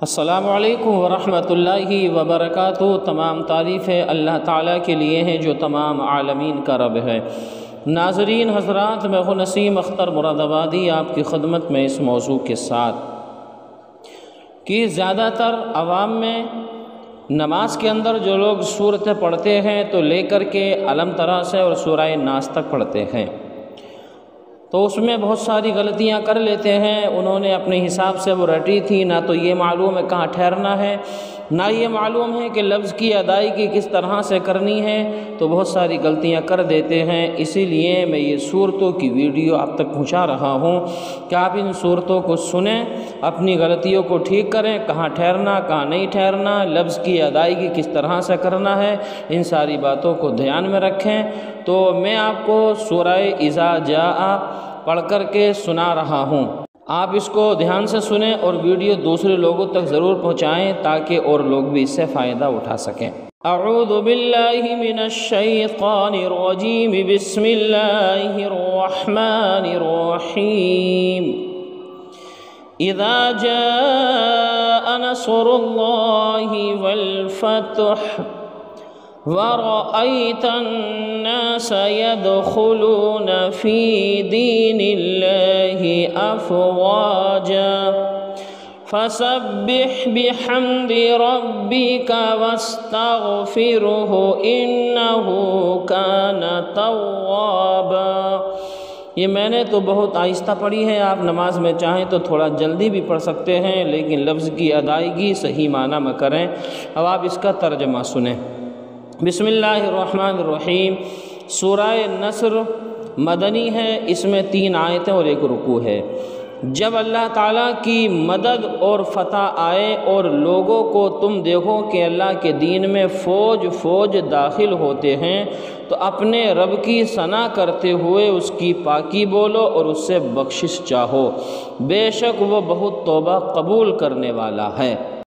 السلام علیکم ورحمۃ اللہ وبرکاتہ۔ تمام تعریفیں اللہ تعالیٰ کے لیے ہیں جو تمام عالمین کا رب ہے۔ ناظرین، حضرات، میں ہوں نسیم اختر مراد آبادی آپ کی خدمت میں اس موضوع کے ساتھ۔ کہ زیادہ تر عوام میں نماز کے اندر جو لوگ صورتیں پڑھتے ہیں تو لے کر کے علم طرح سے اور سورہ ناس تک پڑھتے ہیں۔ تو اس میں بہت ساری غلطیاں کر لیتے ہیں۔ انہوں نے اپنے حساب سے وہ رٹی تھی، نہ تو یہ معلوم ہے کہاں ٹھہرنا ہے، نہ یہ معلوم ہے کہ لفظ کی ادائیگی کس طرح سے کرنی ہے۔ تو بہت ساری غلطیاں کر دیتے ہیں۔ اسی لیے میں یہ صورتوں کی ویڈیو آپ تک پہنچا رہا ہوں۔ کہ آپ ان صورتوں کو سنیں؟ اپنی غلطیوں کو ٹھیک کریں، کہاں ٹھہرنا، کہاں نہیں ٹھہرنا، لفظ کی ادائیگی کس طرح سے کرنا ہے، ان ساری باتوں کو دھیان میں رکھیں۔ تو میں آپ کو سورہ اذا جاء پڑھ کر کے سنا رہا ہوں۔ آپ اس کو دھیان سے سنیں اور ویڈیو دوسرے لوگوں تک ضرور پہنچائیں تاکہ اور لوگ بھی اس سے فائدہ اٹھا سکیں۔ اعوذ باللہ من الشیطان الرجیم۔ بسم اللہ الرحمن الرحیم۔ إذا جاء نصر اللہ والفتح ورأيت الناس يدخلون في دين الله أفواجا فسبح بحمد ربك واستغفره إنه كان توابا یہ میں نے تو بہت آہستہ پڑھی ہے، آپ نماز میں چاہیں تو تھوڑا جلدی بھی پڑھ سکتے ہیں، لیکن لفظ کی ادائیگی صحیح معنی میں کریں۔ اب آپ اس کا ترجمہ سنیں۔ بسم اللہ الرحمن الرحیم۔ سورہ نصر مدنی ہے، اس میں تین آیتیں اور ایک رکوع ہے۔ جب اللہ تعالیٰ کی مدد اور فتح آئے اور لوگوں کو تم دیکھو کہ اللہ کے دین میں فوج فوج داخل ہوتے ہیں، تو اپنے رب کی ثنا کرتے ہوئے اس کی پاکی بولو اور اس سے بخشش چاہو۔ بے شک وہ بہت توبہ قبول کرنے والا ہے۔